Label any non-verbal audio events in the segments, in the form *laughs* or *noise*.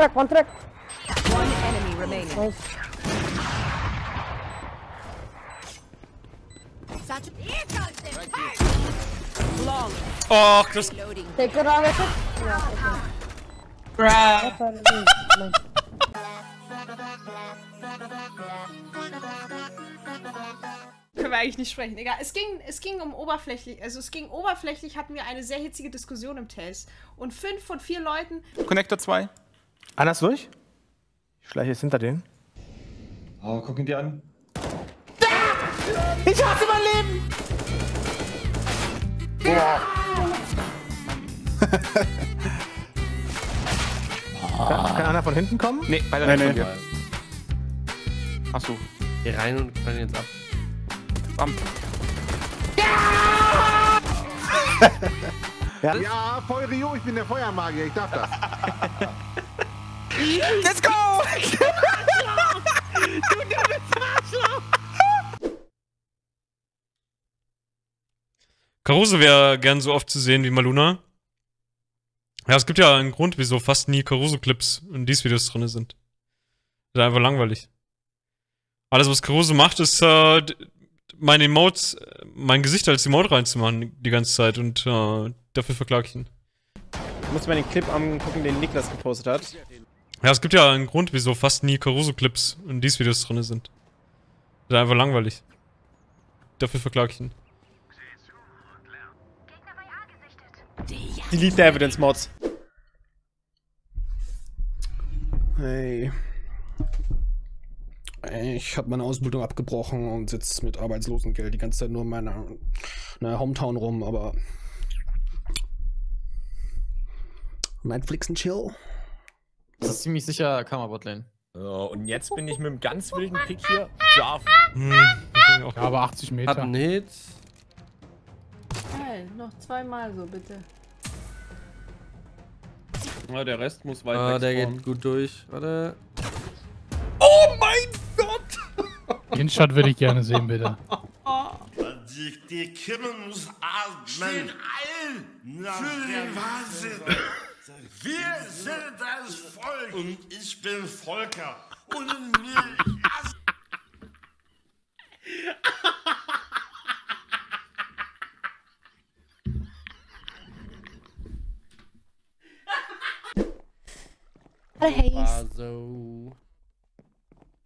Track, one track. One enemy remaining. Nice. Das. Loading. Take it of it. Yeah, okay. Bruh. Können wir eigentlich nicht sprechen. Egal. Es ging, es ging um oberflächlich. Also es ging oberflächlich, hatten wir eine sehr hitzige Diskussion im Test. Und fünf von vier Leuten. Connector 2. Einer ist durch. Ich schleiche jetzt hinter denen. Oh, guck ihn dir an. Ich hasse mein Leben! Kann, kann einer von hinten kommen? Nee, beide Nee, nicht nee. von. Achso. Geh rein und knall jetzt ab. Bam. Ja, *laughs* Feurio, ich bin der Feuermagier, ich darf das. *laughs* Let's go! Caruso wäre gern so oft zu sehen wie Maluna. Ja, es gibt ja einen Grund, wieso fast nie Caruso-Clips in dies Videos drin sind. Das ist einfach langweilig. Alles, was Caruso macht, ist äh, meine Emotes, mein Gesicht als Emote reinzumachen die ganze Zeit und äh, dafür verklag ich ihn. Ich muss mir den Clip angucken, den Niklas gepostet hat. Ja, es gibt ja einen Grund, wieso fast nie Caruso-Clips in dies Videos drin sind. Das ist einfach langweilig. Dafür verklag ich ihn. Delete the Evidence Mods. Hey. Ich habe meine Ausbildung abgebrochen und sitze mit Arbeitslosengeld die ganze Zeit nur in meiner, meiner Hometown rum, aber. Netflix und Chill. Das ist ziemlich sicher Kammerbotlane. So, und jetzt bin ich mit einem ganz wilden Pick hier. Scharf. Hm. Ja, aber 80 Meter. Hat einen Hit. Geil, noch zweimal so, bitte. Ja, der Rest muss weit Ah, weg der geht gut durch. Warte. Oh mein Gott! *laughs* Den Shot würde ich gerne sehen, bitte. Die, die Kimmen muss atmen. Für den Wahnsinn. *laughs* Wir sind das Volk. Und ich bin Volker. Und in mir Hallo. War so.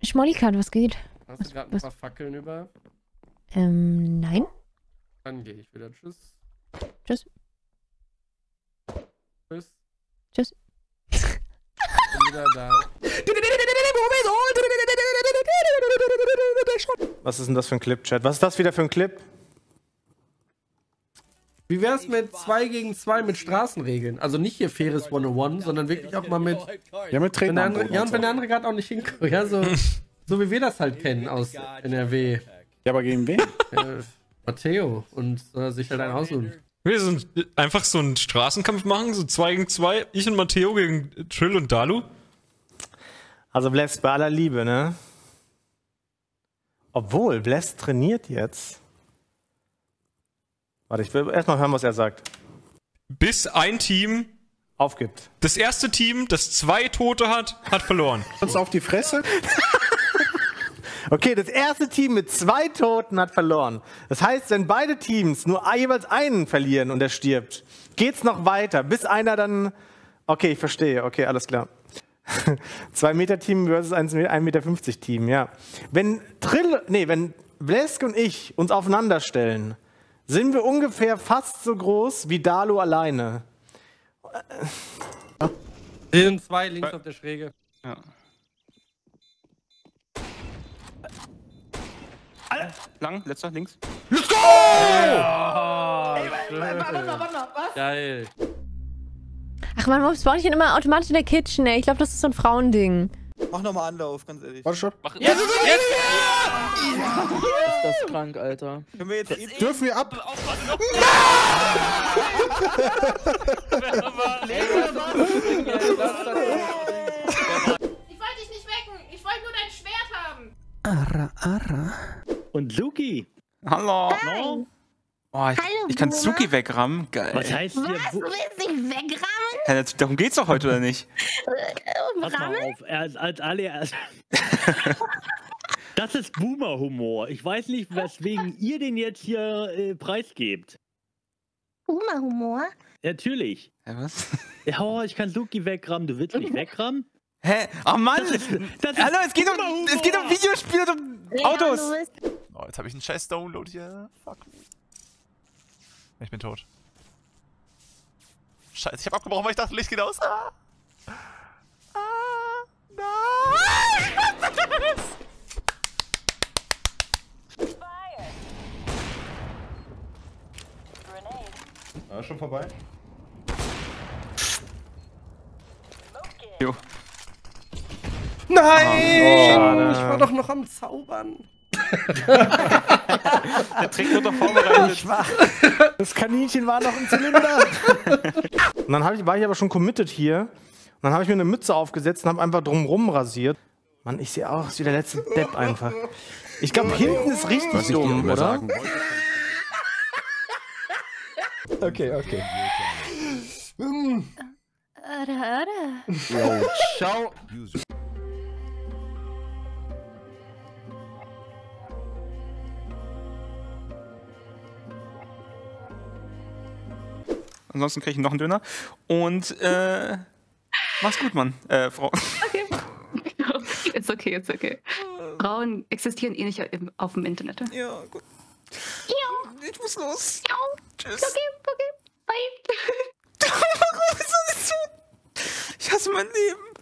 Schmollikat, was geht? Hast Was- du gerade ein paar Fackeln über? Ähm, nein. Dann gehe ich wieder. Tschüss. Tschüss. Tschüss. Tschüss. Was ist denn das für ein Clip, Chat? Was ist das wieder für ein Clip? Wie wär's mit 2 gegen 2 mit Straßenregeln? Also nicht hier faires 101, sondern wirklich auch mal mit. Ja, mit Wenn Treten ja, und wenn der andere gerade auch nicht hinkommt. Ja, so, so wie wir das halt kennen aus NRW. Ja, aber gegen wen? Äh, Matteo. Und er sich halt einen aussuchen. Wir sind einfach so einen Straßenkampf machen, so zwei gegen zwei. Ich und Matteo gegen Trill und Dalu. Also Bless bei aller Liebe, ne? Obwohl, Bless trainiert jetzt. Warte, ich will erstmal hören, was er sagt. Bis ein Team, Aufgibt. das erste Team, das zwei Tote hat, hat verloren. Uns auf die Fresse? *laughs* Okay, das erste Team mit zwei Toten hat verloren. Das heißt, wenn beide Teams nur jeweils einen verlieren und er stirbt, geht's noch weiter, bis einer dann. Okay, ich verstehe. Okay, alles klar. *laughs* Zwei Meter Team versus 1,50 Meter Team, ja. Wenn Trill, nee, wenn Blesk und ich uns aufeinander stellen, sind wir ungefähr fast so groß wie Dalu alleine. Hier sind zwei links auf der Schräge. Lang, letzter, links. Geil. Ach man, warum spawne ich denn immer automatisch in der Kitchen, ey? Ich glaube, das ist so ein Frauending. Mach nochmal Anlauf, ganz ehrlich. Warte schon. Mach jetzt! Jetzt! Ist das krank, Alter. Können wir jetzt Dürfen wir ab? Ich wollte dich nicht wecken. Ich wollte nur dein Schwert haben. Ara, ara. Luki. Hallo! Oh, ich, Hallo, ich kann Boomer. Suki wegrammen. Geil. Was heißt hier? willst du dich wegrammen? Ja, das- darum geht's doch heute, oder nicht? pass mal auf. Als, als allererst. *laughs* das ist Boomer-Humor. Ich weiß nicht, weswegen ihr den jetzt hier äh, preisgebt. Boomer-Humor? Natürlich. Hä, was? *laughs* Ja, oh, ich kann Luki wegrammen. Du willst mich wegrammen? Hä? Ach Mann! Das ist, das ist Hallo, es geht um, es geht um Videospiele und um Autos! Oh, jetzt habe ich einen scheiß Download hier. Fuck. Ich bin tot. Scheiße, ich habe abgebrochen, weil ich dachte, Licht geht aus. Ah. Ah, nein! *laughs* Ah, schon vorbei? Jo. Nein! ich war doch noch am Zaubern. *laughs* Der Trick wird doch vorbereitet. Das Kaninchen war noch im Zylinder. und dann ich, war ich aber schon committed hier. Und dann habe ich mir eine Mütze aufgesetzt und habe einfach drumrum rasiert. Mann, ich sehe aus wie der letzte Depp einfach. Ich glaube, hinten ist richtig dumm, oder? Okay, okay. Öre, öre. Jo, ciao. Ansonsten kriege ich noch einen Döner. Und äh, mach's gut, Mann. Äh, Frau. Okay. *laughs* Ist okay, ist okay. Frauen existieren eh nicht auf dem Internet. Ja, gut. Ja. Ich muss los. Ja. Tschüss. Okay, okay. Bye. *laughs* Warum ist das so? Ich hasse mein Leben.